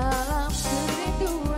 dalam kerinduan